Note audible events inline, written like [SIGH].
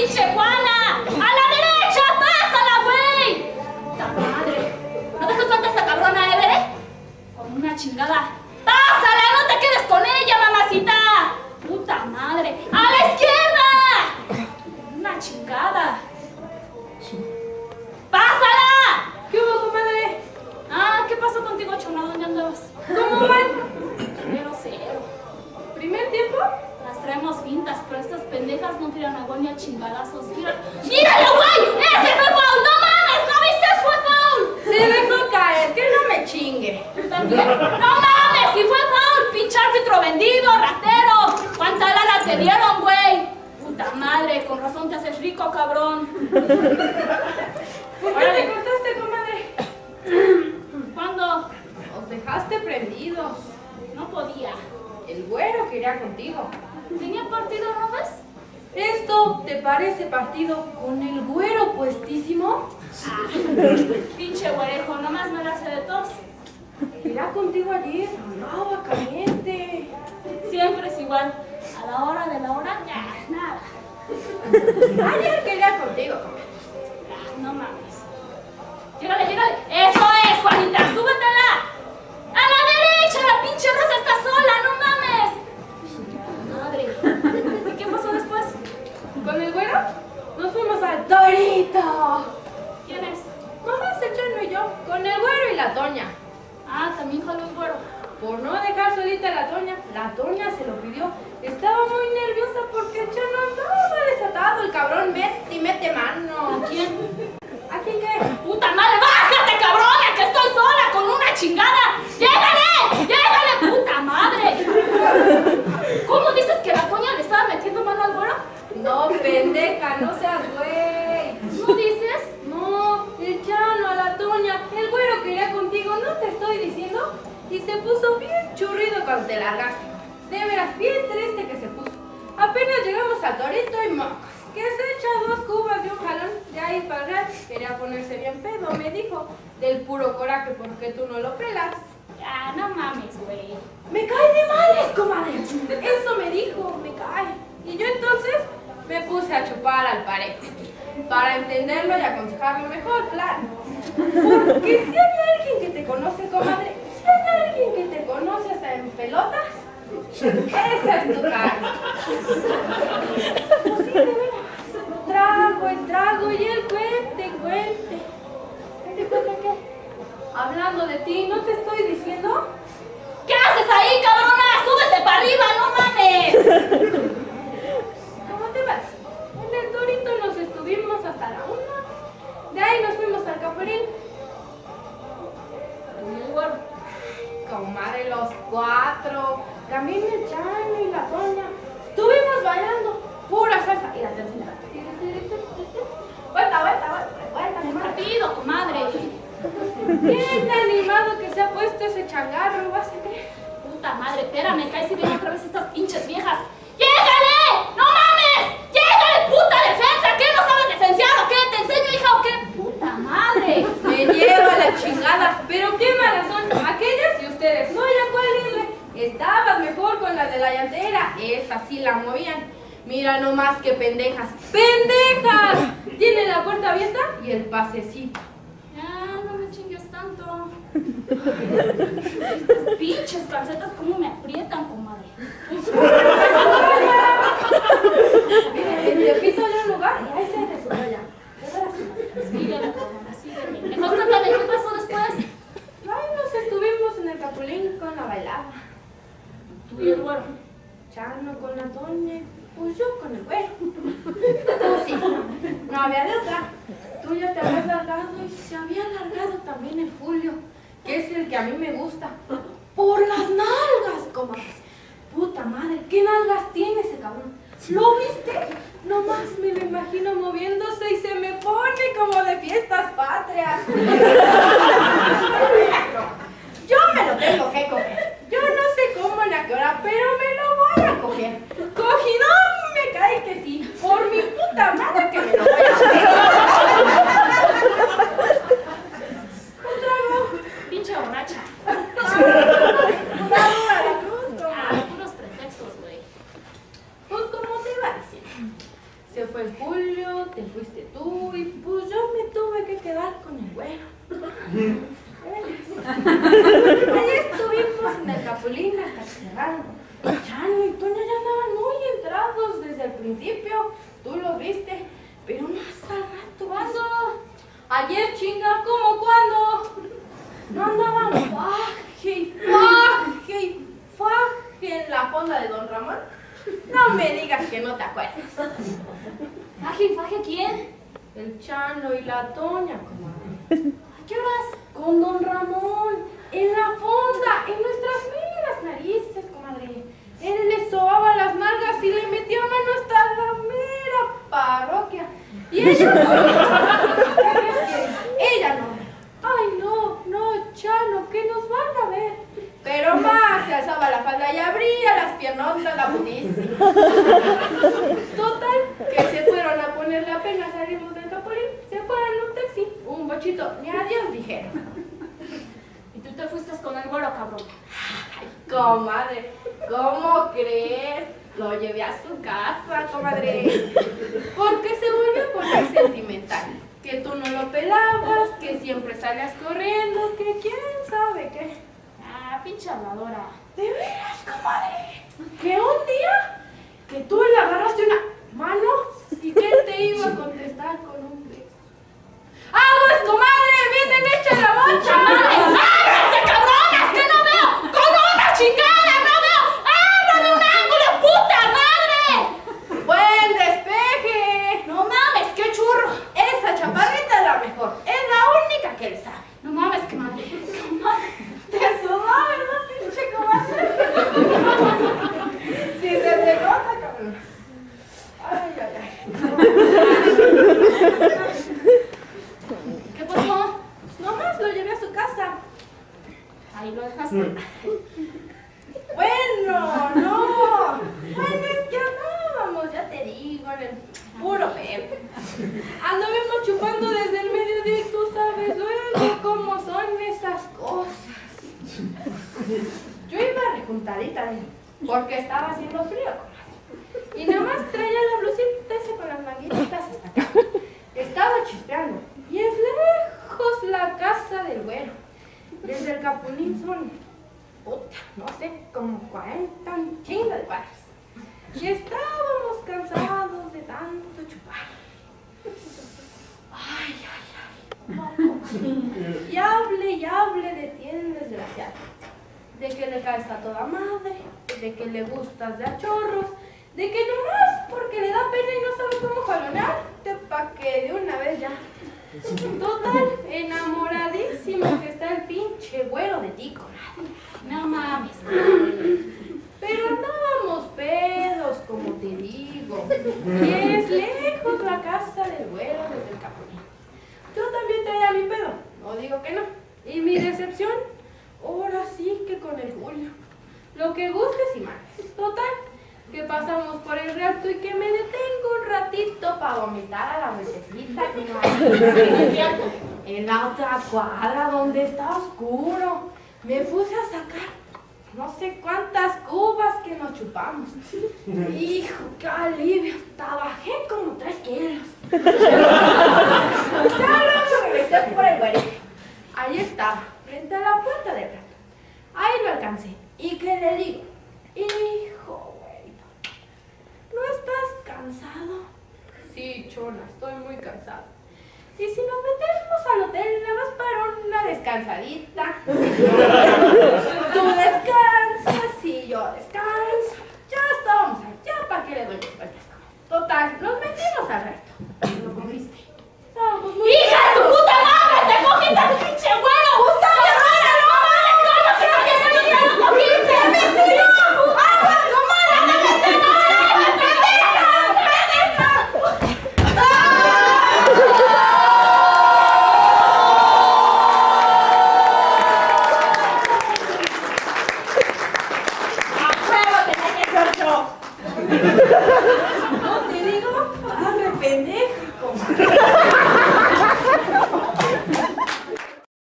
pinche Juana! ¡A la derecha! ¡Pásala, güey! ¡Puta madre! ¿No dejas falta esa cabrona, Everett? Con una chingada. ¡Pásala! ¡No te quedes con ella, mamacita! ¡Puta madre! ¡A la izquierda! Con una chingada. ¡Pásala! ¿Qué hubo, comadre? Ah, ¿qué pasó contigo, chona? ¿Dónde andabas? ¿Cómo van? Cero, cero. ¿Primer tiempo? Las traemos fintas, pero estas pendejas no tiran agua ni a chingadazos. ¡Míralo, güey! ¡Ese fue! ¡No mames! ¿No viste? ¡Fue foul! Se dejó caer, que no me chingue. ¿Tú también? ¡No mames! ¡Si fue foul! ¡Pinche árbitro vendido, ratero! ¿Cuánta lana te dieron, güey? Puta madre, con razón te haces rico, cabrón. ¿Por qué te cortaste, comadre? ¿Cuándo? Os dejaste prendidos. No podía. El güero quería contigo. ¿Tenía partido, no ves? ¿Esto te parece partido con el güero puestísimo? Ah, pinche güerejo, nomás me la hace de tos. Quería contigo ayer, andaba caliente. Siempre es igual. A la hora de la hora, ya, nada. Ayer quería contigo. Ah, No mames. Llégale, llégale. ¡Eso es, Juanita! ¡Súbetela! ¡A la derecha! ¡La pinche Rosa está sola! ¡No la Toña, la Toña se lo pidió. Estaba muy nerviosa porque el Chano andaba desatado, el cabrón mete y mete mano. ¿A quién? ¿A quién qué? ¡Puta madre! ¡Bájate, cabrona! ¡Que estoy sola con una chingada! ¡Llégale! ¡Llégale, puta madre! ¿Cómo dices que la coña le estaba metiendo mano al güero? No, pendeja, no seas güey. ¿No dices? No, el Chano, a la Toña, el güero quería contigo, ¿no te estoy diciendo? Y se puso bien churrido cuando te largaste. De veras, bien triste que se puso. Apenas llegamos al Torito y mocos. Que se echa dos cubas de un jalón de ahí para atrás. Quería ponerse bien pedo, me dijo. Del puro coraje porque tú no lo pelas. Ya, no mames, güey. Me cae de madres, comadre. Eso me dijo, me cae. Y yo entonces me puse a chupar al parejo. Para entenderlo y aconsejarlo mejor, claro. Porque si hay alguien que te conoce, comadre, hay alguien que te conoce hasta en pelotas, esa es tu cara. Pues sí. Trago, el trago y el cuente, cuente. ¿Cuente, cuente qué? Hablando de ti, ¿no te estoy diciendo? ¿Qué haces ahí, cabrona? ¡Súbete para arriba, no mames! Bien animado que se ha puesto ese changarro, vas a creer. Puta madre, espérame, cae si vienen otra vez estas pinches viejas. ¡Llégale! ¡No mames! ¡Llégale, puta defensa! ¿Qué no sabes defensear o qué? ¿Te enseño, hija, o qué? ¡Puta madre! Me lleva la chingada. Pero qué malas son aquellas y ustedes. No, ya cuál irle. Estabas mejor con la de la llantera. Esa sí la movían. Mira nomás que pendejas. ¡Pendejas! Tienen la puerta abierta y el pasecito. Ya, no me chingues tanto. Estas pinches calcetas, ¿cómo me aprietan, comadre? Mire, piso yo un lugar y ahí se subió ya. De veras, comadre. Sígueme, sígueme. Mejor cuéntame qué pasó después. Ay, nos estuvimos en el Capulín con la bailada. Tú y el güero. Chano con la doña, pues yo con el güero. Tú sí, no había de otra. Tú ya te habías largado y se había largado también el Julio, que es el que a mí me gusta. Por las nalgas, comadre. Puta madre, ¿qué nalgas tiene ese cabrón? ¿Lo viste? Nomás me lo imagino moviéndose y se me pone como de fiestas patrias. borracha. a ah, puros pretextos, güey. Pues como te iba diciendo, se fue Julio, te fuiste tú y pues yo me tuve que quedar con el güero. Ahí estuvimos en Acapulina hasta que cerraron. Chano y Toño ya andaban muy entrados desde el principio. Tú lo viste, pero más al rato. ¿Ayer chinga cómo cuando? No andaban faje y faje y faje en la fonda de Don Ramón. No me digas que no te acuerdas. ¿Faje y faje quién? El Chano y la Toña, comadre. ¿A qué horas? Con Don Ramón, en la fonda, en nuestras meras narices, comadre. Él le sobaba las nalgas y le metió mano hasta la mera parroquia. Y ella no. ¿Qué quieres? Ella no. Ay, no, no, Chano, que nos van a ver. Pero más, se alzaba la falda y abría las piernotas la budísima. Total, que se fueron a ponerle apenas salimos del capulín. Se fueron en un taxi, un bochito, ni adiós dijeron. Y con el güero, cabrón. Ay, comadre, ¿cómo crees? Lo llevé a su casa, comadre. Porque se volvió a poner sentimental. Que tú no lo pelabas, que siempre salías corriendo, que quién sabe qué. Ah, pinche habladora. ¿De veras, comadre? Que un día que tú le agarraste una mano y que él te iba a contestar con un beso. ¡Aguas, comadre! ¡Vienen hecha la bocha! ¡Ábranse, cabronas! ¡Que no veo! ¡Con una chingada! ¡No veo! ¡Ábrame un ángulo, puta madre! ¡Buen despeje! No mames, qué churro. Esa chaparrita es la mejor. Es la única que le sabe. No mames, qué madre. Qué madre. Te sudó, ¿verdad, pinche comadre? Si se te nota, cabrón. Ay, ay, ay. ¿Qué pasó? Nomás lo llevé a su casa. Ahí lo dejaste. Bueno, no. Bueno, es que andábamos, ya te digo, en el puro pepe. Andábamos chupando desde el mediodía tú sabes luego cómo son esas cosas. Yo iba rejuntadita, porque estaba haciendo frío. Y nada más traía la blusita esa con las manguitas hasta acá. Estaba chispeando. Y es lejos la casa del güero. Desde el Capulín son, puta, no sé, como 40 un chingo de cuadras. Y estábamos cansados de tanto chupar. Ay, ay, ay. Y hable y hable de ti desgraciado. De que le caes a toda madre, de que le gustas de a chorros, de que nomás porque le da pena y no sabe cómo jalonarte pa' que de una vez ya. Total, enamoradísimo que pinche güero de ti, comadre. No mames. Pero andábamos pedos, como te digo. Y es lejos la casa del güero desde el Capulín. Yo también traía mi pedo, no digo que no. Y mi decepción, ahora sí que con el Julio. Lo que gustes y mandes. Total, que pasamos por el reacto y que me detengo un ratito para vomitar a la vueltecita. comadre. En la otra cuadra donde está oscuro. Me puse a sacar no sé cuántas cubas que nos chupamos. [LAUGHS] Hijo, qué alivio. Hasta bajé como tres kilos. [LAUGHS] ya luego regresé por el güey. Ahí estaba, frente a la puerta del rato. Ahí lo alcancé. ¿Y qué le digo? Hijo, güey. ¿No estás cansado? Sí, chona, estoy muy cansado. ¿Y si cansadita. [LAUGHS] Tú descansas y yo descanso. Ya estamos allá para que le doy vueltas. Total, nos metimos al reto.